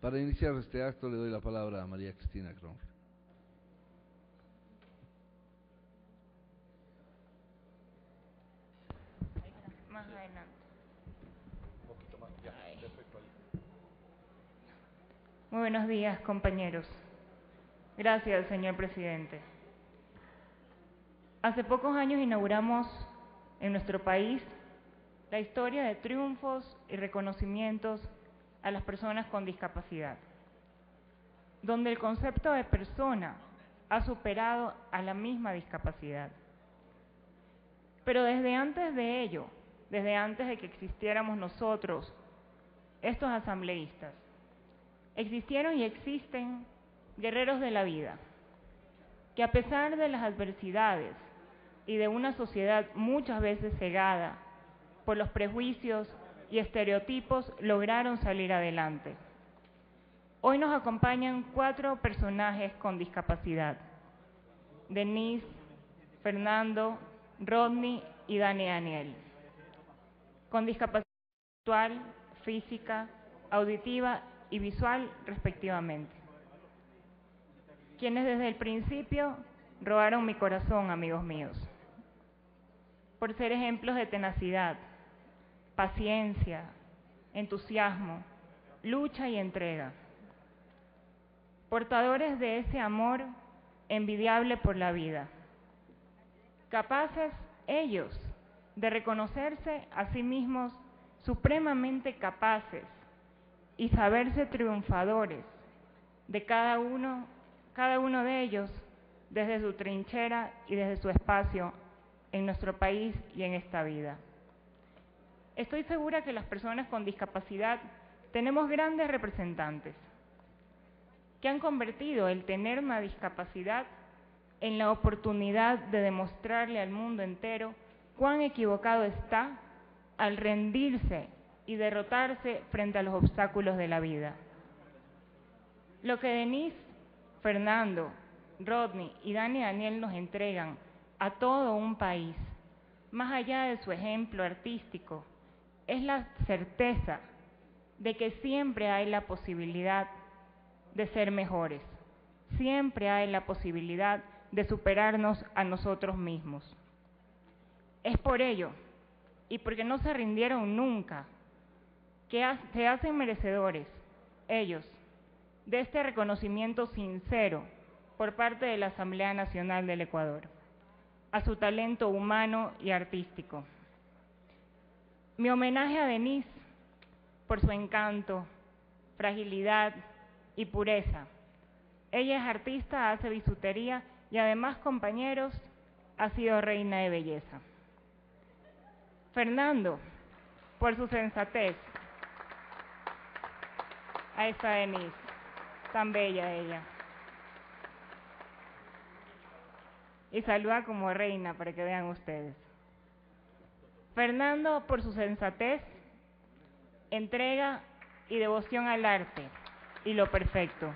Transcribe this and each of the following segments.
Para iniciar este acto le doy la palabra a María Cristina. Más adelante. Muy buenos días, compañeros. Gracias, señor presidente. Hace pocos años inauguramos en nuestro país la historia de triunfos y reconocimientos a las personas con discapacidad, donde el concepto de persona ha superado a la misma discapacidad. Pero desde antes de ello, desde antes de que existiéramos nosotros, estos asambleístas, existieron y existen guerreros de la vida, que a pesar de las adversidades y de una sociedad muchas veces cegada por los prejuicios y estereotipos, lograron salir adelante. Hoy nos acompañan cuatro personajes con discapacidad. Denise, Fernando, Rodney y Dani Daniel. Con discapacidad intelectual, física, auditiva y visual respectivamente. Quienes desde el principio robaron mi corazón, amigos míos. Por ser ejemplos de tenacidad, paciencia, entusiasmo, lucha y entrega. Portadores de ese amor envidiable por la vida. Capaces ellos de reconocerse a sí mismos supremamente capaces y saberse triunfadores de cada uno, cada uno de ellos desde su trinchera y desde su espacio en nuestro país y en esta vida. Estoy segura que las personas con discapacidad tenemos grandes representantes que han convertido el tener una discapacidad en la oportunidad de demostrarle al mundo entero cuán equivocado está al rendirse y derrotarse frente a los obstáculos de la vida. Lo que Denise, Fernando, Rodney y Dani Daniel nos entregan a todo un país, más allá de su ejemplo artístico, es la certeza de que siempre hay la posibilidad de ser mejores, siempre hay la posibilidad de superarnos a nosotros mismos. Es por ello, y porque no se rindieron nunca, que se hacen merecedores, ellos, de este reconocimiento sincero por parte de la Asamblea Nacional del Ecuador, a su talento humano y artístico. Mi homenaje a Denise por su encanto, fragilidad y pureza. Ella es artista, hace bisutería y además, compañeros, ha sido reina de belleza. Fernando, por su sensatez. A esa Denise, tan bella ella. Y saluda como reina para que vean ustedes. Fernando, por su sensatez, entrega y devoción al arte y lo perfecto.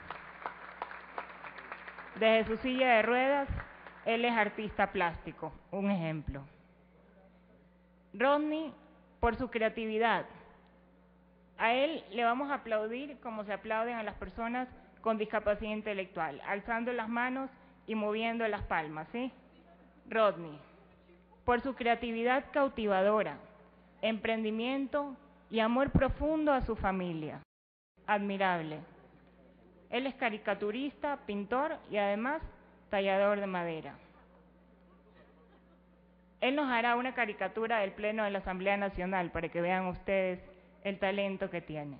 Desde su silla de ruedas, él es artista plástico, un ejemplo. Rodney, por su creatividad. A él le vamos a aplaudir como se aplauden a las personas con discapacidad intelectual, alzando las manos y moviendo las palmas, ¿sí? Rodney, por su creatividad cautivadora, emprendimiento y amor profundo a su familia. Admirable. Él es caricaturista, pintor y además tallador de madera. Él nos hará una caricatura del Pleno de la Asamblea Nacional para que vean ustedes el talento que tiene.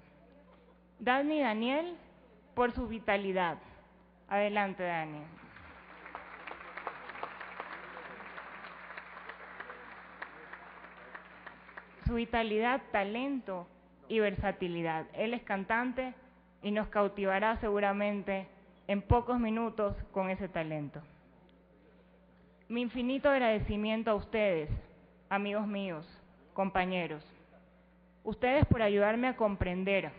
Dani Daniel, por su vitalidad. Adelante, Dani. Su vitalidad, talento y versatilidad. Él es cantante y nos cautivará seguramente en pocos minutos con ese talento. Mi infinito agradecimiento a ustedes, amigos míos, compañeros. Ustedes por ayudarme a comprender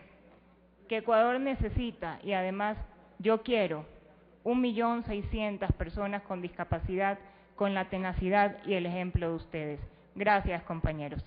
que Ecuador necesita y además yo quiero un millón seiscientas personas con discapacidad con la tenacidad y el ejemplo de ustedes. Gracias, compañeros.